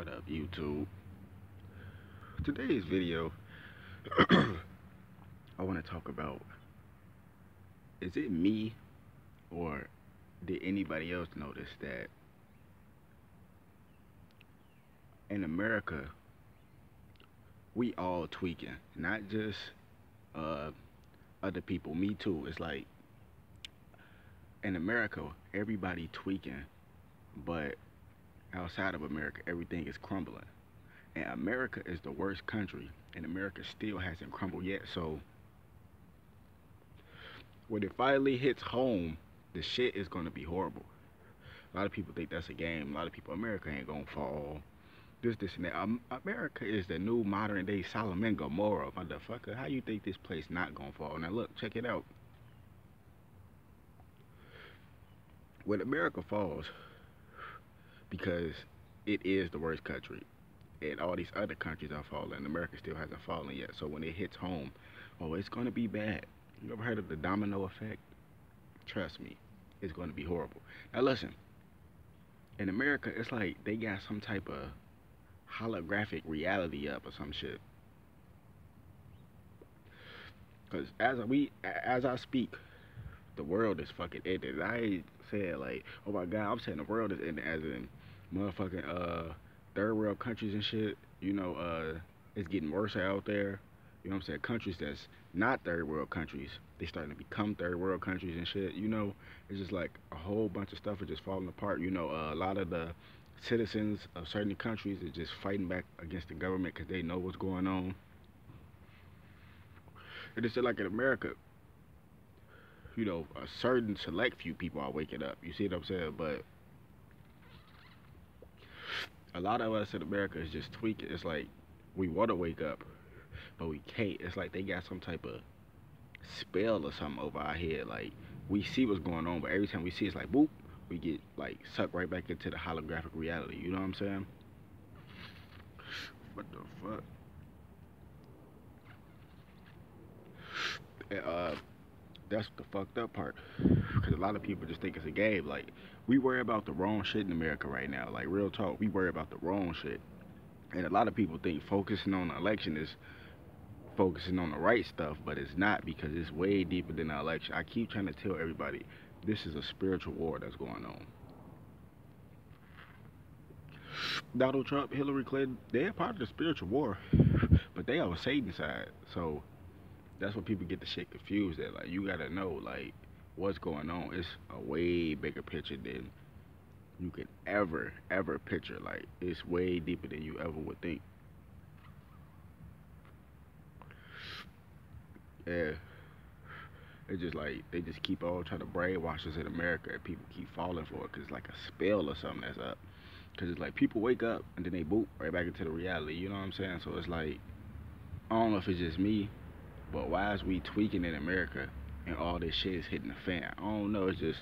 What up, YouTube? Today's video, I want to talk about is it me or did anybody else notice that in America we all tweaking, not just uh, other people, me too. It's like in America, everybody tweaking, but outside of America, everything is crumbling. And America is the worst country, and America still hasn't crumbled yet. So when it finally hits home, the shit is gonna be horrible. A lot of people think that's a game. A lot of people, America ain't gonna fall. This, this, and that. Um, America is the new modern day Sodom and Gomorrah, motherfucker. How you think this place not gonna fall? Now look, check it out. When America falls, because it is the worst country. And all these other countries are falling. America still hasn't fallen yet. So when it hits home, oh, it's going to be bad. You ever heard of the domino effect? Trust me, it's going to be horrible. Now listen, in America, it's like they got some type of holographic reality up or some shit. Cause as we, as I speak, the world is fucking ended. I said like, oh my god, I'm saying the world is ending as in motherfucking uh third world countries and shit, you know, uh it's getting worse out there. You know what I'm saying? Countries that's not third world countries, they starting to become third world countries and shit. You know, it's just like a whole bunch of stuff is just falling apart. You know, uh, a lot of the citizens of certain countries are just fighting back against the government because they know what's going on. And it's like in America, you know, a certain select few people are waking up. You see what I'm saying? But a lot of us in America is just tweaking. It's like we want to wake up, but we can't. It's like they got some type of spell or something over our head. Like we see what's going on, but every time we see it's like boop, we get like sucked right back into the holographic reality. You know what I'm saying? What the fuck? Uh, that's the fucked up part. Because a lot of people just think it's a game. Like, we worry about the wrong shit in America right now. Like, real talk, we worry about the wrong shit. And a lot of people think focusing on the election is focusing on the right stuff, but it's not because it's way deeper than the election. I keep trying to tell everybody this is a spiritual war that's going on. Donald Trump, Hillary Clinton, they're part of the spiritual war, but they are Satan's side. So that's what people get the shit confused at. Like you gotta know like what's going on. It's a way bigger picture than you could ever, ever picture. Like it's way deeper than you ever would think. Yeah. It's just like they just keep all trying to brainwash us in America and people keep falling for it because it's like a spell or something that's up. Because it's like people wake up and then they boot right back into the reality. You know what I'm saying? So it's like, I don't know if it's just me but why is we tweaking in America and all this shit is hitting the fan? I don't know. It's just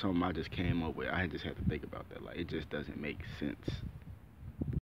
something I just came up with. I just had to think about that. Like, it just doesn't make sense.